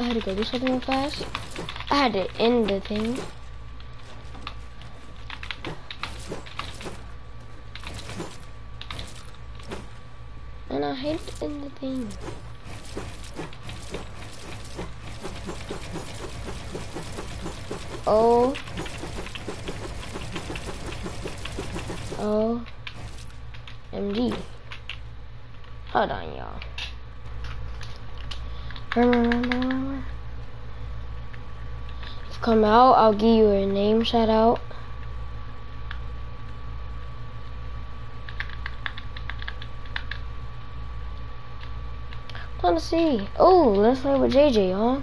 I had to go do something real fast. I had to end the thing. And I hate to end the thing. Oh. Oh. MG. Hold on, y'all. Come out, I'll give you a name shout out. To see? Oh, let's play with JJ, huh?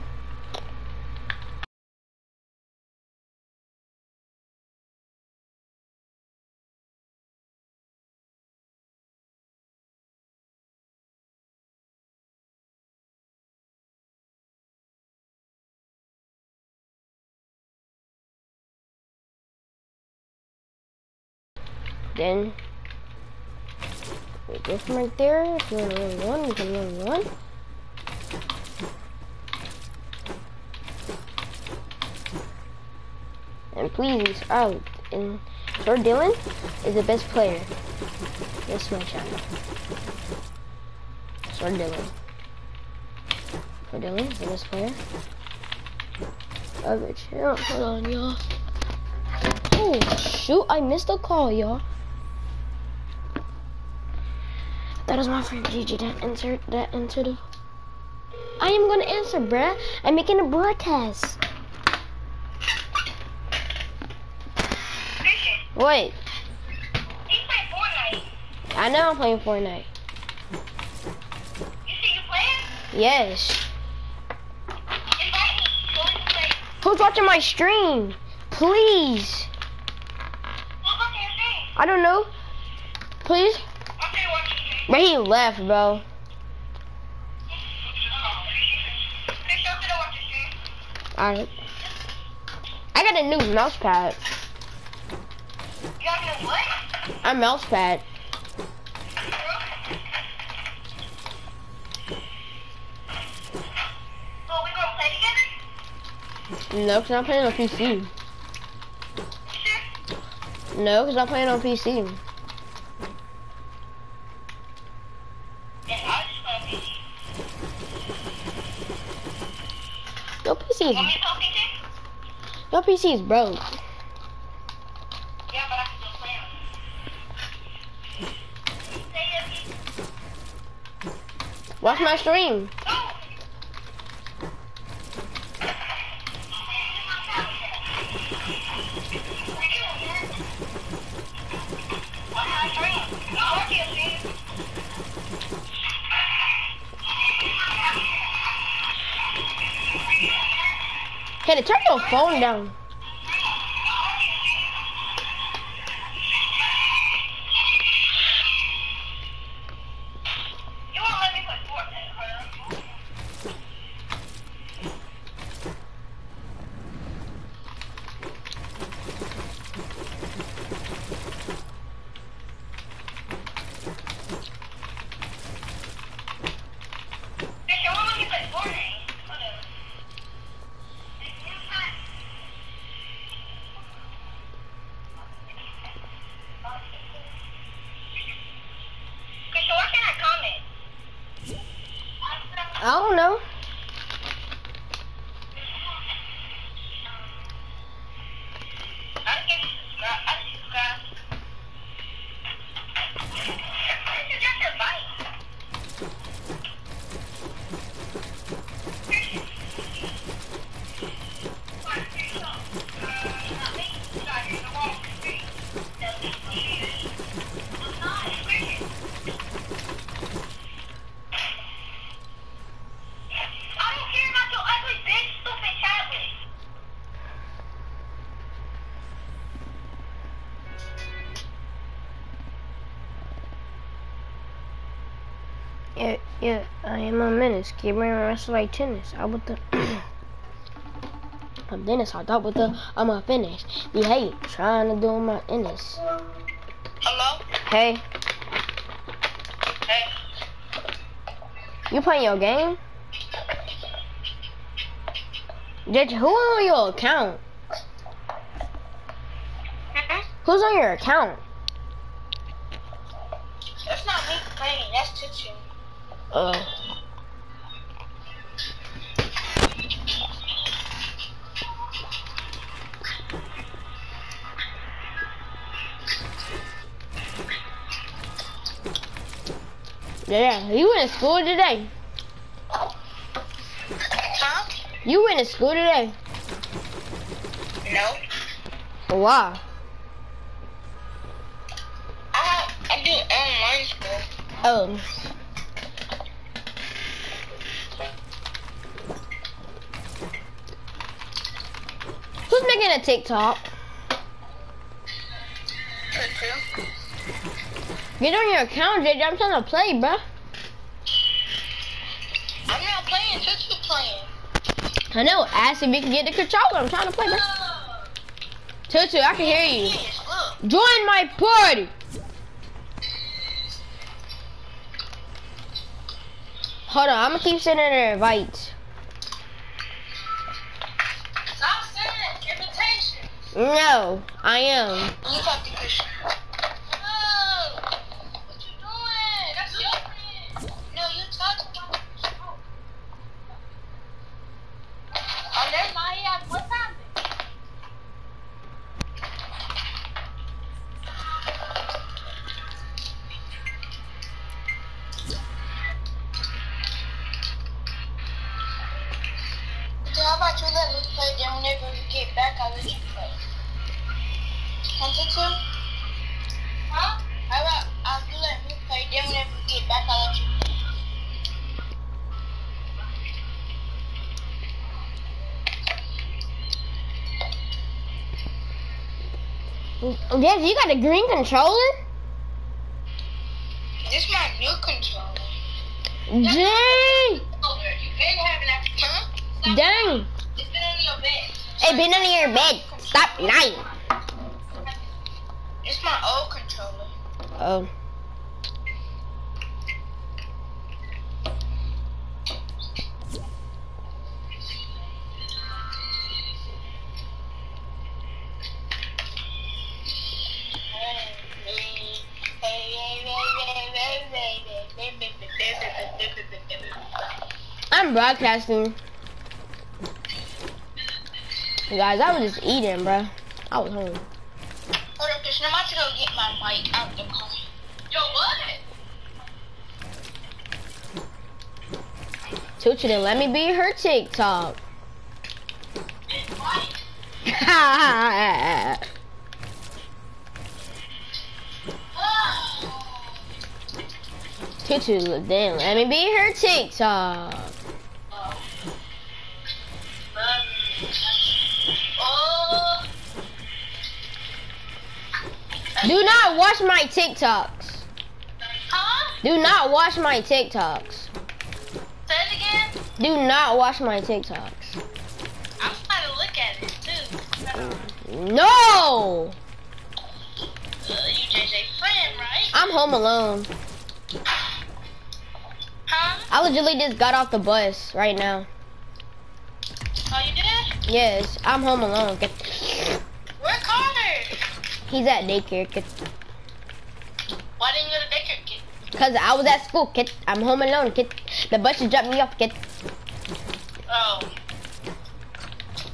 Then we go from right there. If you want to run one, you can run one. And please, out. And Sir Dylan is the best player. That's my channel. Sir Dylan. Sir Dylan is the best player. Oh, of it. Hold on, y'all. Oh, shoot. I missed a call, y'all. That is my friend Gigi that answered that answered. I am gonna answer, bruh. I'm making a broadcast. Wait, you play Fortnite. I know I'm playing Fortnite. You see you playing? Yes. Invite me. Go and play. Who's watching my stream? Please. Who's your stream? I don't know. Please. I'm saying watch your stream. But he left, bro. I'm gonna watch your stream. Alright. I got a new mouse pad. You got me what? A mouse pad. So we gonna play together? No, because I'm playing on PC. Sure? No, because I'm playing on PC. Yeah, I just play PC. Your PC Want me is, to PC? your PC is broke. Yeah, but I can still play on it. Watch my stream. Oh! Hey, turn your phone down. You won't let me play Fortnite, huh? Christian, why won't you play Fortnite? Hold on. Christian, why can't I comment? I don't know. I just gave you subscribe. I just subscribe. This is just advice. I don't care about your ugly bitch stupid tablet. Yeah, yeah, I am a menace. Keep running wrestle like tennis. I with the. I'm Dennis. I thought with the. I'm a finish. You hate trying to do my Ennis. Hello? Hey, Hey. you playing your game? Judge, who on your account? Mhm. Who's on your account? That's not me playing. That's Tutu. Uh. Yeah, you went to school today. Huh? You went to school today. No. Why? I I do online school. Oh. Who's making a TikTok? Tutu. Get on your account, JJ. I'm trying to play, bruh. I'm not playing. Tutu playing. I know. Ask if you can get the controller. I'm trying to play, bruh. Tutu, I can hear you. Join my party. Hold on, I'm gonna keep sending her invites. No, I am. You. Yes, you got a green controller? This my new controller. Dang! You been having that, huh? Dang! It's been under your bed. Hey, been under your bed. Stop lying. It's my old controller. Oh. Broadcasting. Guys, I was just eating, bro. I was hungry. Hold up, Christian. I'm about to go get my mic out the car. Yo, what? Tutu didn't let me be her TikTok. What? Tutu didn't let me be her TikTok. Do not watch my TikToks. Huh? Do not watch my TikToks. Say it again. Do not watch my TikToks. I'm trying to look at it too. No! Uh, you JJ friend, right? I'm home alone. Huh? I literally just got off the bus right now. Oh, you did? Yes, I'm home alone. Get- Where Carter? He's at daycare. Get- Why didn't you go to daycare? Kid? Cause I was at school. Kid. I'm home alone. Kid. The bus just dropped me off. Kid. Oh.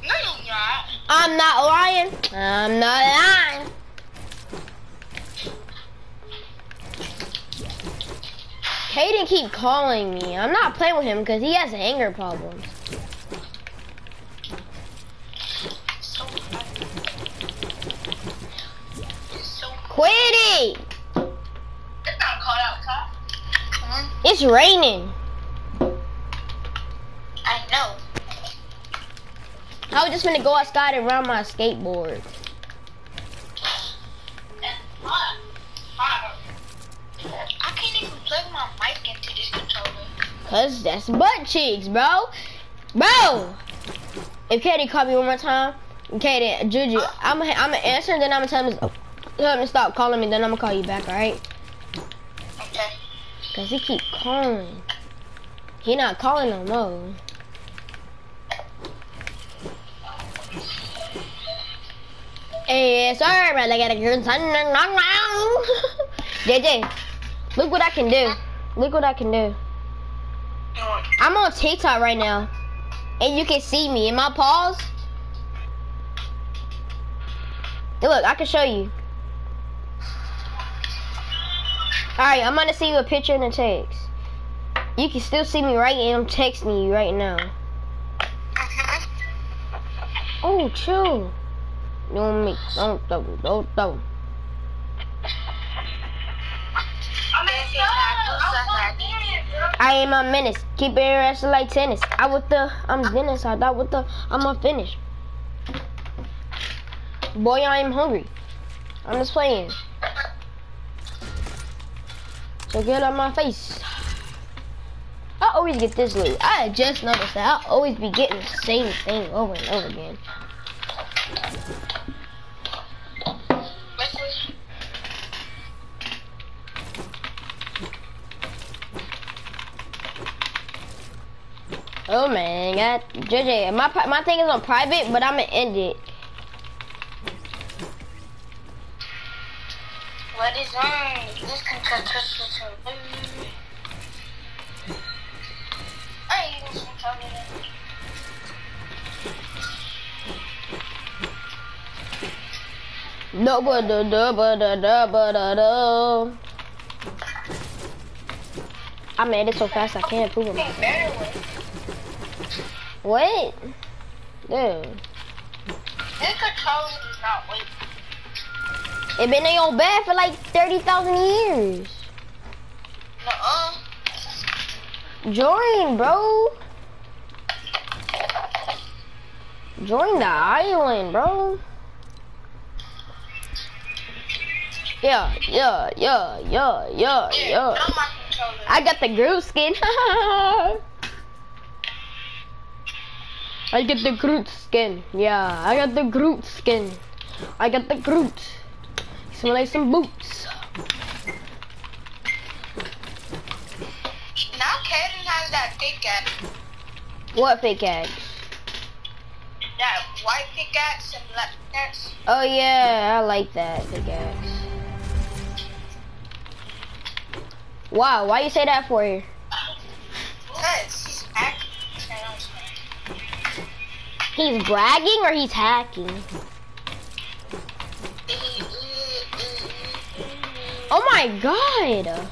No, you're not. I'm not lying. I'm not lying. Caden keep calling me. I'm not playing with him because he has anger problems. So Quit it! It's not cold outside. Hmm? It's raining. I know. I was just gonna go outside and ride my skateboard. Hot. Hot. I can't even plug my mic into this controller. Cause that's butt cheeks, bro. Bro! If Katie called me one more time, Katie, Juju, I'm gonna I'm gonna answer and then I'm gonna tell him, you have to stop calling me, then I'm gonna call you back, alright? Okay. Cause he keep calling. He not calling no more. Hey, sorry, brother, I got a good son. JJ, look what I can do. Look what I can do. I'm on TikTok right now, and you can see me. Am I paused? Look, I can show you. Alright, I'm gonna send you a picture in the text. You can still see me right and I'm texting you right now. Oh, chill. Don't make, don't, don't, don't, don't. I am a menace. Keep it ass like tennis. I with the, I'm Dennis. I thought with the, I'm a finish. Boy, I am hungry. I'm just playing. So get on my face. I always get this loot. I just noticed that I always be getting the same thing over and over again. Oh man, got JJ. My my thing is on private, but I'm gonna end it. I. No, but da da but da da but da da. I made it so fast I can't prove it myself. What? Dude. This controller does not wait. It been in your bed for like 30,000 years. Nuh-uh. Join, bro. Join the island, bro. Yeah, yeah, yeah, yeah, yeah, yeah. on my controller. I got the Groot skin. I get the Groot skin. Yeah, I got the Groot skin. I got the Groot. Like some boots. Now Kaden has that pickaxe. What pickaxe? That white pickaxe and black pickaxe. Oh yeah, I like that pickaxe. Wow, why you say that for you? Because he's acting. He's bragging or he's hacking? My god!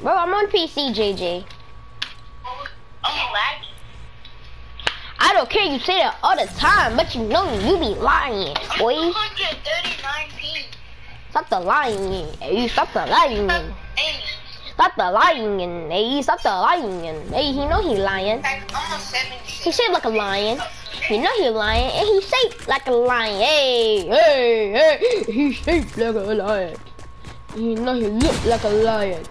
Bro, I'm on PC, JJ. I'm lagging. I don't care, you say that all the time, but you know you be lying, boy. 139 p. Stop the lying, hey, stop the lying. Stop the lying, hey, stop the lying. Hey, he know he lying. He shaped like a lion. He know he lying, and he shaped like a lion. Hey, hey, hey, he shaped like a lion. He know he look like a lion,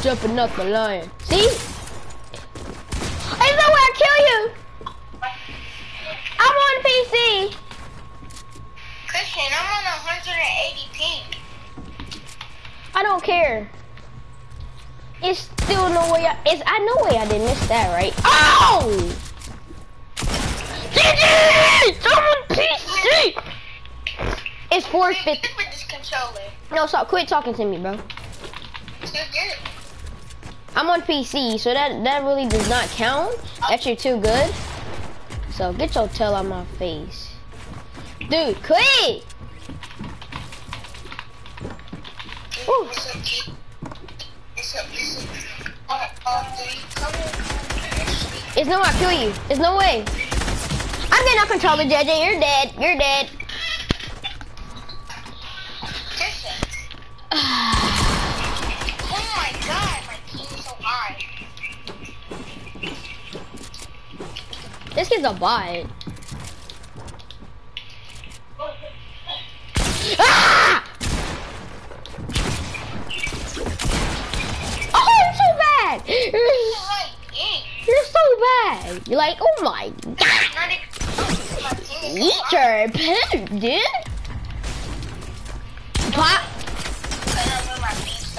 jumping up a lion. See? Ain't no way I kill you. I'm on PC. Christian, I'm on 180 ping. I don't care. It's still no way I, it's, I know way I didn't miss that, right? Oh! GG! I'm on PC! It's 450. Stick with this controller. No, stop. Quit talking to me, bro. I'm on PC, so that that really does not count. That you're too good. So get your tail out my face, dude. Quit. Ooh. What's up, G? What's up, what's up? Uh, um, three, come here. It's no way I kill you. There's no way. I'm getting out controller, JJ. You're dead. You're dead. Oh my god, my team is so high. this kid's a bot. Ah! Oh, I'm so bad. You're so bad. You're like, oh my god. Eat your poo, dude. Pop.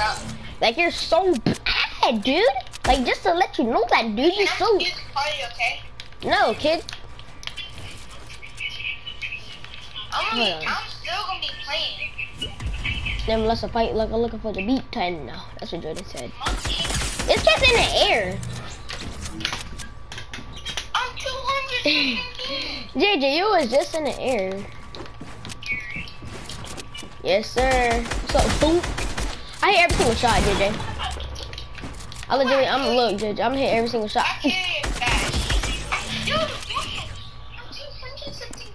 I don't know my beef stop. Like, you're so bad, dude. Like, just to let you know that, dude, you're so... Party, okay? No, kid. I'm, gonna, I'm still gonna be playing. Then let's fight like I'm looking for the beat 10 now. That's what Jordan said. It's just in the air. I'm 200 JJ, you was just in the air. Yes, sir. So, boom. I hit every single shot, JJ. I legitimately, I'm look, JJ. I'm gonna hit every single shot. I can't I'm 216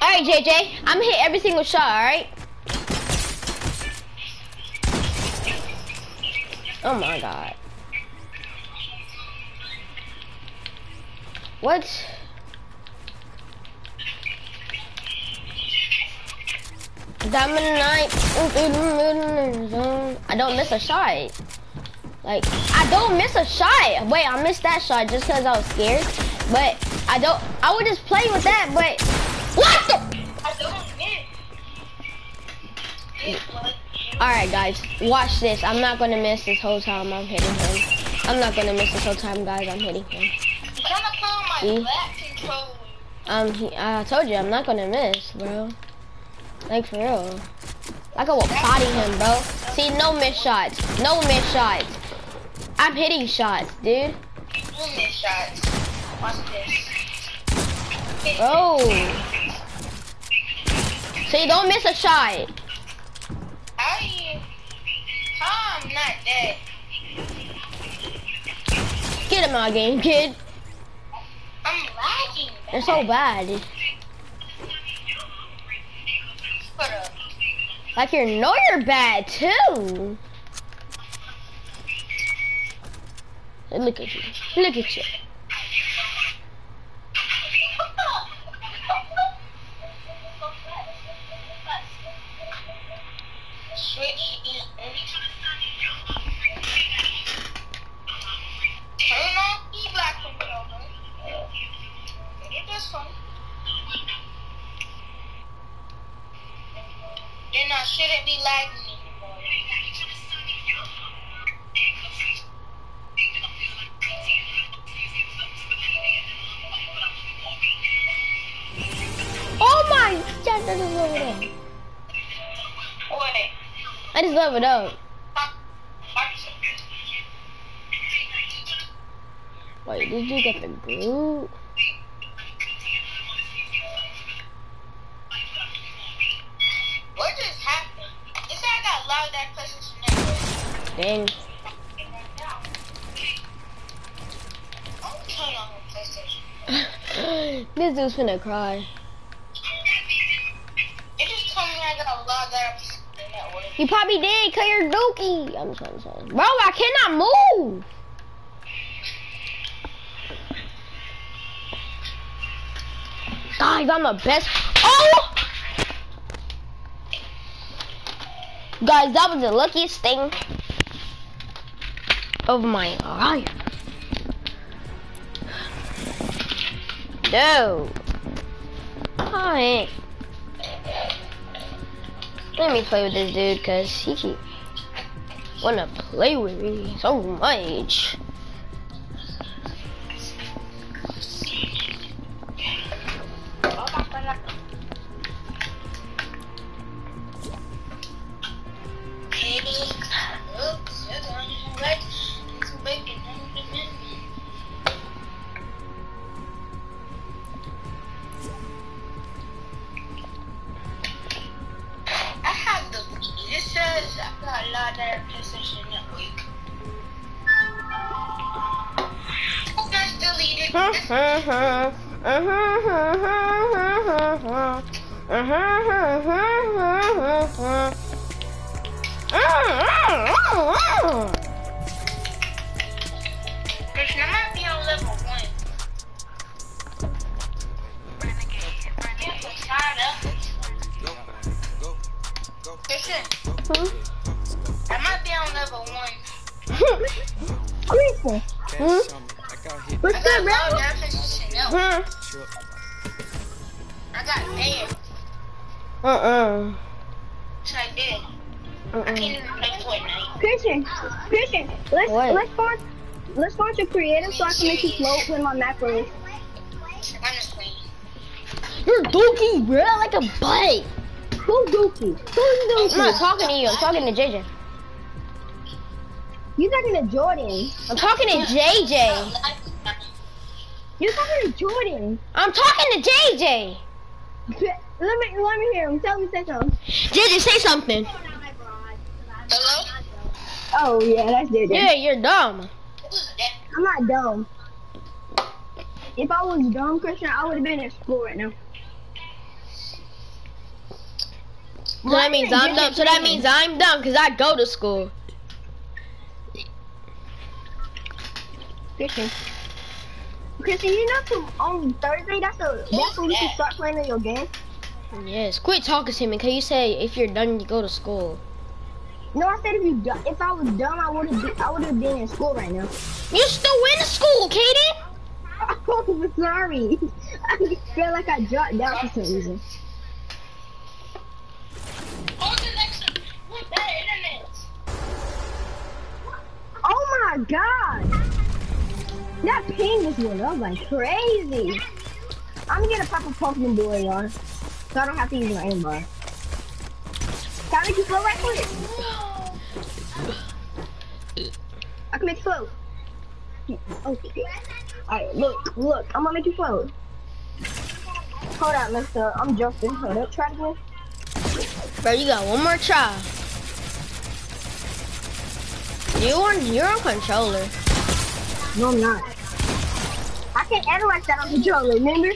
All right, JJ. I'm hit every single shot. All right. Oh my god. What? Diamond. I don't miss a shot. Like, I don't miss a shot. Wait, I missed that shot just because I was scared. But I don't, I would just play with that, but what the? I don't miss. Alright guys, watch this. I'm not gonna miss this whole time I'm hitting him. I'm not gonna miss this whole time guys, I'm hitting him. I'm trying to put my See? black controller. Um, he, I told you I'm not gonna miss, bro. Like for real. Like I will potty him, bro. See, no miss shots. No miss shots. I'm hitting shots, dude. You do miss shots. Watch this. Bro. See, don't miss a shot. How you? How I'm not dead? Get him out of game, kid. I'm lagging. They're so bad. Put up. Like you know you're bad too. Look at you. Look at you. Switch E. Turn on E black controller. Get this one. Then I shouldn't be lagging anymore. Oh my god, I just leveled up. Wait. I just leveled up. Wait, did you get the group? What just happened? It said I got loud that PlayStation Network. Dang. I'm turn on the PlayStation. this dude's finna cry. It just told me I got loud that PlayStation Network. You probably did, cause you're dookie. I'm trying to say. Bro, I cannot move. Guys, I'm the best. Oh! Guys, that was the luckiest thing of my life. No. Hi. Let me play with this dude, cause he keep wanna play with me so much. Uh-uh. so I did. I uh-uh. can't even play Fortnite. Christian, Christian, let's What? let's launch let's launch a creative so I can make you float with my macros. I'm just playing. You're dookie, bro, like a butt. Who's Dookie? Who's I'm not talking to you. I'm talking to JJ. You talking to Jordan? I'm talking to JJ. You talking to Jordan? I'm talking to JJ. Let me let me hear him. Tell me say something. JJ, say something. Hello? Oh yeah, that's JJ. Yeah, you're dumb. I'm not dumb. If I was dumb, Christian, I would have been at school right now. So that means I'm dumb. So that means I'm dumb because I go to school. Christian. Christian, you know to, um, on Thursday, that's the that's when you can start playing your game. Yes. Quit talking to me because you say if you're done, you go to school. No, I said if you du- if I was dumb, I would have I would have been in school right now. You're still in school, Kaden? I'm sorry. I feel like I dropped down for some reason. On the next with that internet. Oh my god! That ping just went up like crazy. I'm gonna pop a Pokemon boy on, so I don't have to use my aim bar. Can I make you float right quick? I can make you float. Okay. Alright, look, look, I'm gonna make you float. Hold on, mister. I'm jumping. Hold up, try again. Bro, you got one more try. You on you're on controller. No, I'm not. I can't analyze that on controller, remember?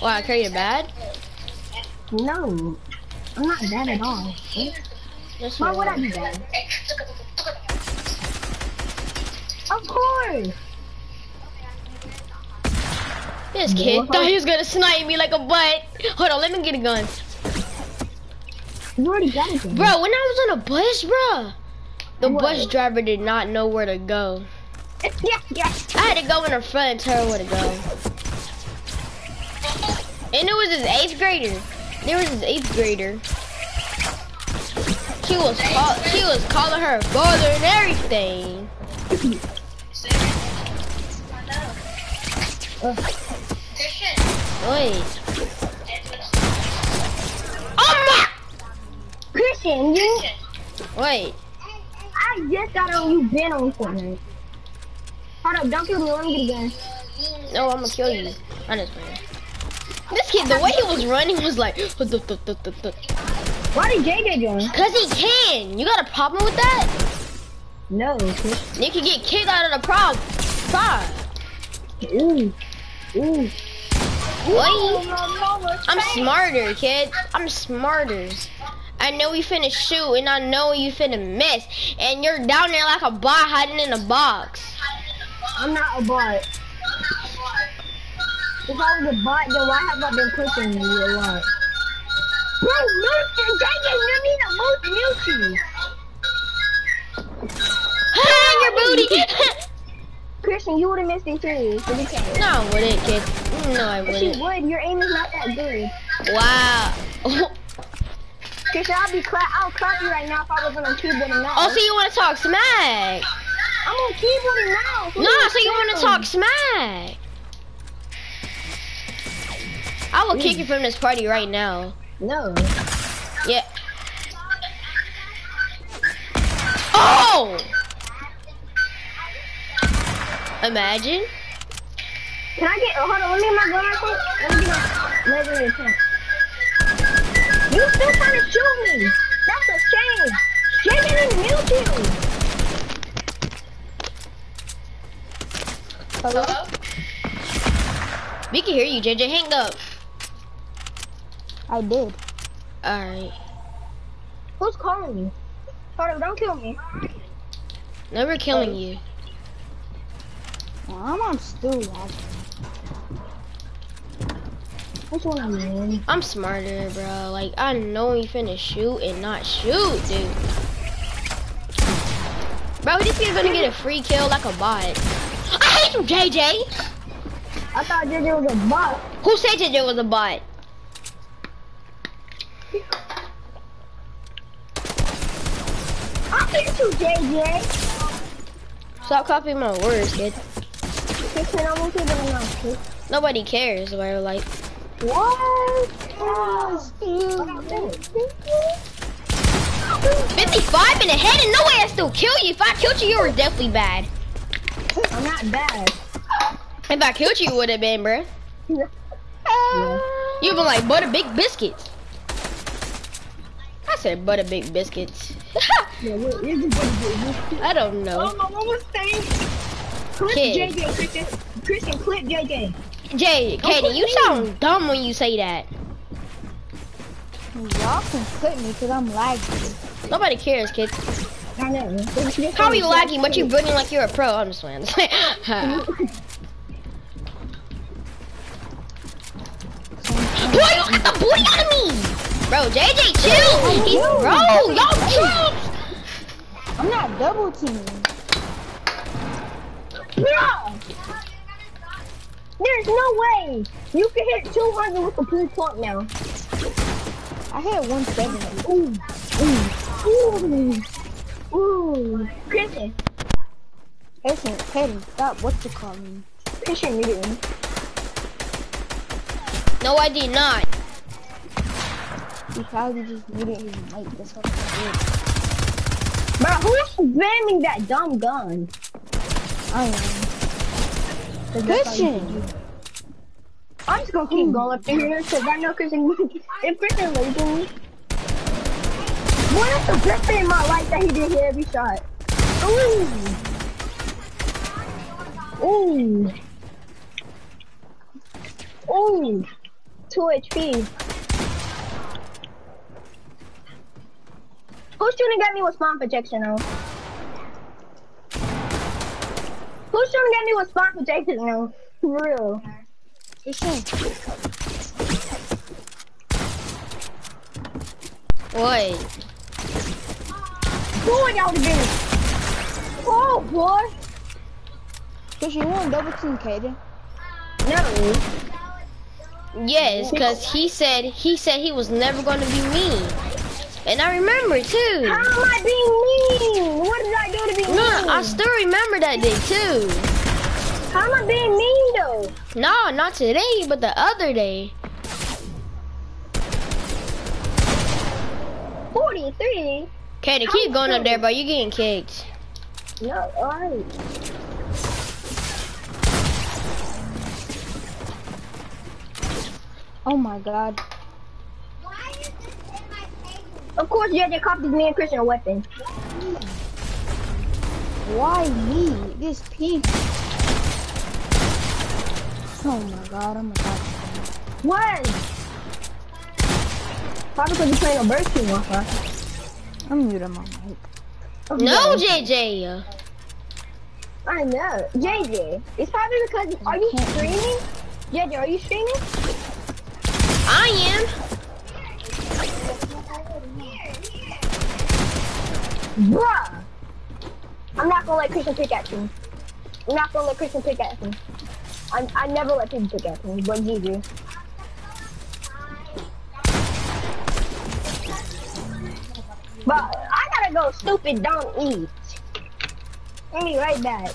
Wow, I carry it bad? No. I'm not bad at all. Why would I be bad? Of course. This kid thought he was gonna snipe me like a butt. Hold on, let me get a gun. You already got it. then. Bro, when I was on a bus, bro, the What? bus driver did not know where to go. yeah, yeah. I had to go in the front and tell her where to go. And it was his eighth grader. There was his eighth grader. She was call she was calling her father and everything. Wait. Oh my! Christian, you. Wait. I just got on you been on Fortnite. Hold up, don't kill me. Let me get a gun. No, I'm gonna kill you. I just playing. This kid, the way he was running was like, Why did JJ join? cause he can. You got a problem with that? No, You can get kicked out of the prom. Prom. Ooh. Ooh. Boy, I'm smarter, kid. I'm smarter. I know you finna shoot, and I know you finna miss, and you're down there like a bot hiding in a box. I'm not a bot. If I was a bot, then why have I been pushing you a lot? Bro, Mewtwo, JJ, you need to move Mewtwo. Ah, your booty. Christian, you would have missed it too. So be careful. no, I wouldn't, kid. No, I Yes, you wouldn't. would. Your aim is not that good. Wow. Christian, I'll be cla- I'll clap you right now if I was on a keyboard and mouse. Oh, so you want to talk smack? I'm on keyboard and mouse. What No, are so you want to talk smack? I will kick you from this party right now. No. Yeah. Oh! Imagine. Can I get? Oh, hold on. Let me get my gun right quick. Let me get my legendary attack. You still trying to shoot me? That's a shame. JJ and Mewtwo. Hello? We can hear you, JJ. Hang up. I did. Alright. Who's calling me? On, don't kill me. Never killing you. I'm on one are you in? I'm smarter, bro. Like, I know you finna shoot and not shoot, dude. Bro, this kid's gonna get a free kill like a bot. I hate you, JJ. I thought JJ was a bot. Who said JJ was a bot? I hate you, Stop copying my words, kid. Christian, I'm okay, but I'm not. Nobody cares, bro. Like, What? Yes, 55 in the head and no way I still kill you. If I killed you, you were definitely bad. I'm not bad. If I killed you, it would have been, bruh. Yeah. You'd be like butter big biscuits. I said butter big biscuits. Yeah, what is it? What is it? I don't know. Oh, my mama was saying. Clip Kid. JJ, Christian. Christian, clip JJ. Jay, Katie, you please. sound dumb when you say that. Y'all can clip me because I'm lagging. Nobody cares, kid. I know. How are you lagging, but you running like you're a pro? I'm just playing. boy, you got the boy out of me! Bro, JJ, chill! He's, bro, y'all trumps! I'm not double teaming. Bro! There's no way you can hit 200 with the pool pump now. I hit 170. Ooh, ooh, ooh, ooh. Christian, Listen, Kaden, stop. What you call me? Christian, you doing? No, I did not. He probably just muted his mic. That's what I Bro, who's spamming that dumb gun? did. I am. Christian! I'm just gonna keep hmm. going up to here because I know Christian. If Christian leaving me, boy, that's the best thing in my life that he did hit every shot. Ooh, ooh, ooh, two HP. Who's shooting at me with spawn protection though? Who's shooting at me with spawn protection though? For real. Christian, What? Boy, y'all again. Oh boy. Christian, you want double team Kaden? No. Yes, because he said he said he was never going to be mean. And I remember too. How am I being mean? What did I do to be mean? No, I still remember that day too. How am I being mean though? No, not today, but the other day. 43? Katie, keep going up there, bro. You're getting kicked. No, alright. Oh my god. Of course, yeah, they copied me and Christian a weapon. Why me? This pink. Oh my god, oh my god. When? Probably because you're playing a bird team off her. I'm muting my mic. No, JJ. I know. JJ, it's probably because, are you streaming? JJ, are you streaming? I am. Bruh! I'm not gonna let Christian pick at me. I'm not gonna let Christian pick at me. I, I never let people pick at me, but GG. But I gotta go stupid, don't eat. Let me right back.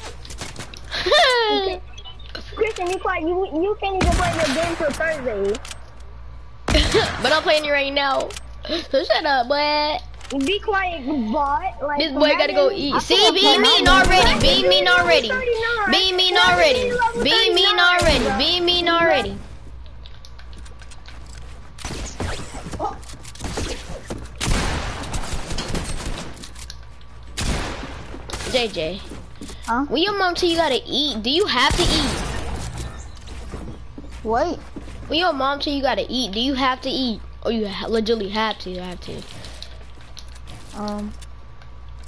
Christian, you quite you you can't even play the game till Thursday. but I'm playing it right now. So shut up, boy. Be quiet, but like This boy gotta go eat. See, be mean already. Be mean already. 39. Be mean already. is he level Be mean 39, already. Be mean already. JJ, Huh? when your mom tell you gotta eat, do you have to eat? Wait. When your mom tell you gotta eat, do you have to eat? Or you ha- legitimately have to, have to. Um.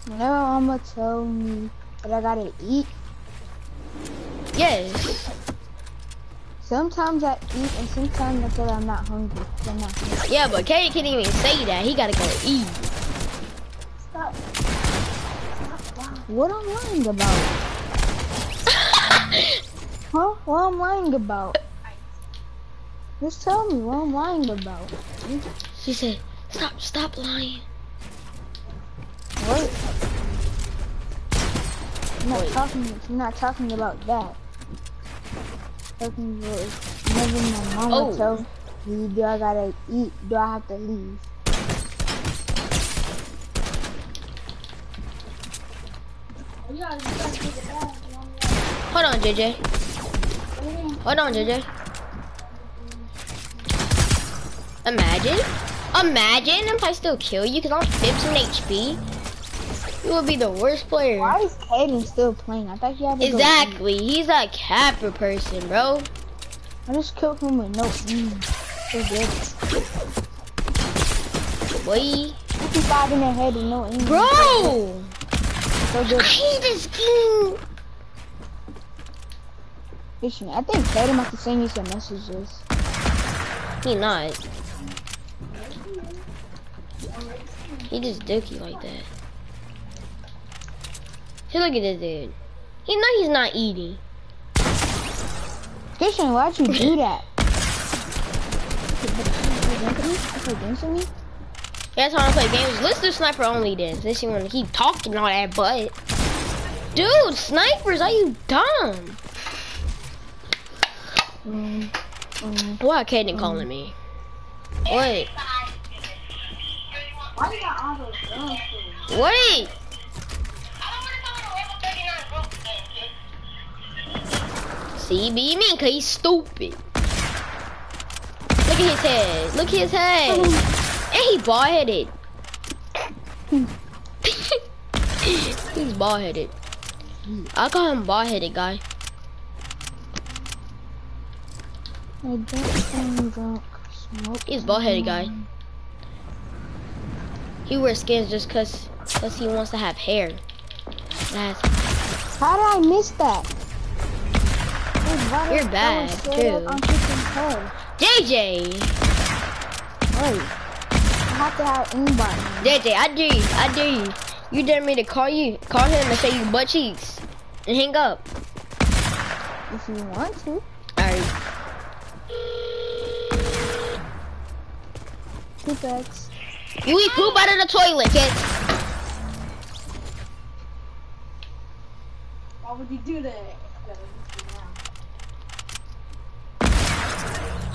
Whenever mama tell me that I gotta eat, Yes. sometimes I eat and sometimes I feel I'm not hungry. I'm not hungry. Yeah, but Katie can't even say that. He gotta go eat. Stop. What I'm lying about? Huh? What I'm lying about? Just tell me what I'm lying about. She said, stop, stop lying. Wait. I'm not Wait. talking. I'm not talking about that. Talking about whenever my mama Oh. tell leave? Do I gotta eat? Do I have to leave? Hold on, JJ. Hold on, JJ. Imagine, imagine if I still kill you because I'm 15 HP. You would be the worst player. Why is Caden still playing? I thought he had. Exactly. He's a capper person, bro. I just killed him with no mm. So good. Boy. 55 in the head with no aim. Bro! So good. I hate this game. Listen, I think Caden must have sent you some messages. He not. He just dookie like that. Hey, look at this dude. He know he's not eating. Christian, why'd you do that? You against me? That's how I play games. Let's do sniper only then. Since you want to keep talking all that but Dude, snipers, are you dumb? Mm, mm. Why Kaden calling me? Wait, Why you got all those guns? wait. See, be mean, cause he's stupid. Look at his head. Look at his head. And he bald headed. he's bald headed. I call him bald headed guy. I don't drunk smoke. He's bald headed guy. He wears skins just cause, cause he wants to have hair. That's How did I miss that? Wait, why You're I bad, go straight up too. On Christian's head? JJ. Wait. I have to have aimbot. JJ, I dare you. I dare you. You dare me to call you, call him and say you butt cheeks, and hang up. If you want to. Alright. Two packs. You eat poop out of the toilet, kid. Why would you do that?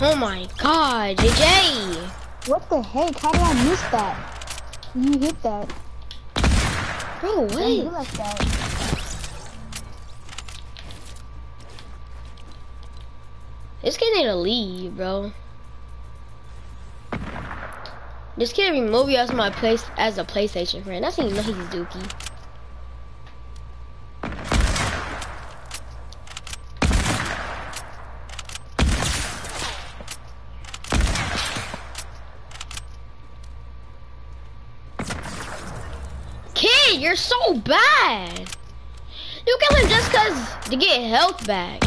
Oh my god, JJ. What the heck? How did I miss that? You hit that. Bro, I what? like that. This kid need to leave, bro. This kid remove you as my place as a PlayStation friend. That's how you know he's dookie. Kid, you're bad. You kill him just cause to get health back.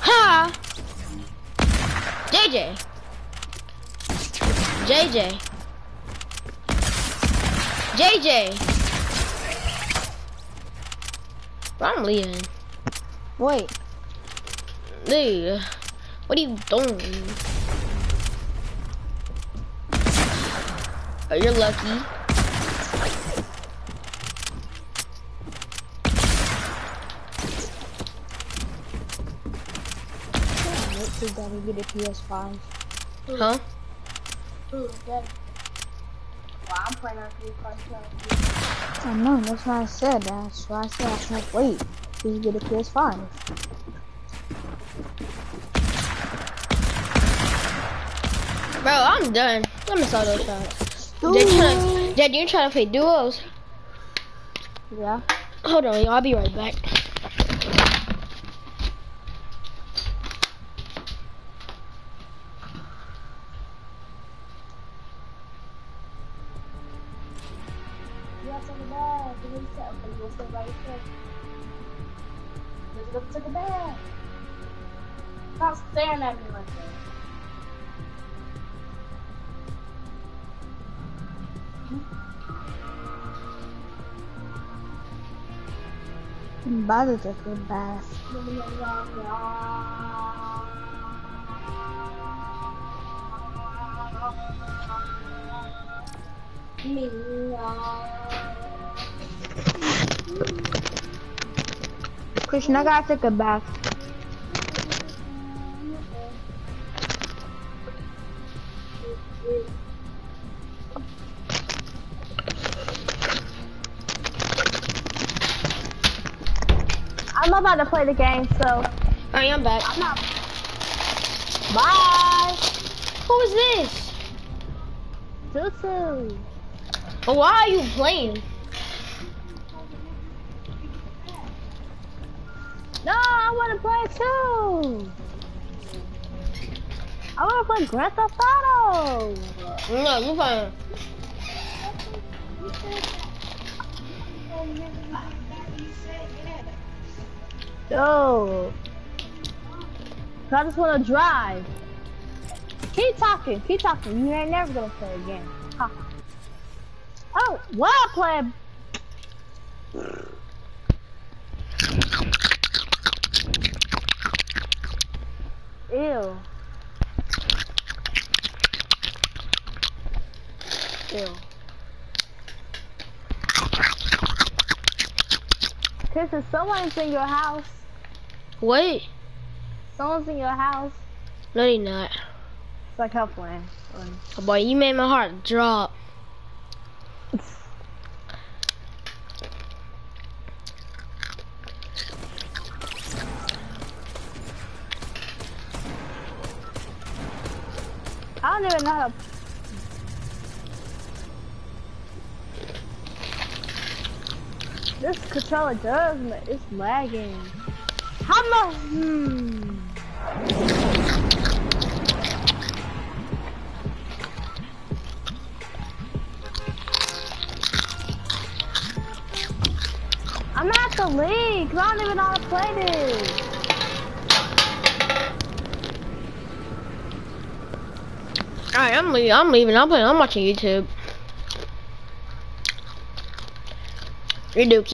Ha! JJ. JJ. JJ. I'm leaving. Wait. Dude, what are you doing? Oh, you're lucky. Till daddy get a PS5. Huh? Well, I'm playing on three cards I know, that's why I said. That's why I said I can't wait you get a PS5. Bro, I'm done. Let me saw those shots. Dad, tryna, Dad, you trying to play duos? Yeah. Hold on, y'all. I'll be right back. I'm about to take a bath. Christian, I about to play the game, so Alright, I'm back. I'm not. Bye. Who is this? Tutu. But why are you playing? No, I want to play too. I want to play Grand Theft Auto. No, you playing. Yo. I just want to drive. Keep talking. Keep talking. You ain't never gonna play again. Oh, well played. Ew. Ew. Chris, if someone's in your house, Wait. someone's in your house, No, they not. it's like Healthland. Oh, boy, you made my heart drop. I don't even know how to. This controller does, it's lagging. Hmm. I'm at the league, I don't even know how to play this. Alright, I'm leaving. I'm leaving. I'm playing. I'm watching YouTube. You do.